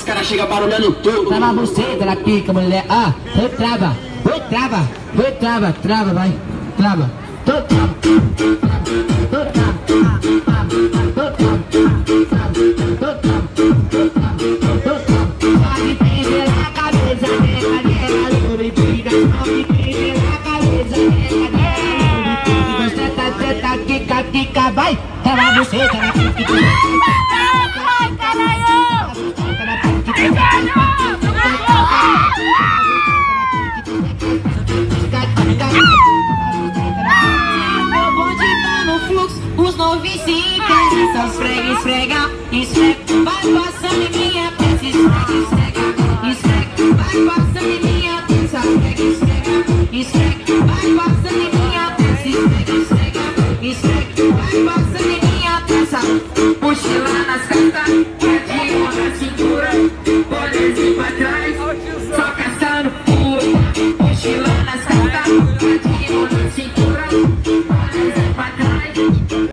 os caras chegam barulhando tudo. Trava a buceta pica, mulher. Ah, foi trava, foi trava, foi trava, trava, vai, trava. Tô trava, tô trava, tô trava, tô trava, tô trava, tô trava, tô trava, tô trava. Pode prender a cabeça, nega, Os novicinhos são esfrega, esfrega, esfrega. Vai passando em minha peça, esfrega, esfrega, esfrega Vai passando em minha peça, esfrega, esfrega, esfrega Vai passando em minha peça, esfrega, esfrega, esfrega Vai passando em minha peça Mochila nas costas, é de ouro na cintura. Bonezinho pra trás.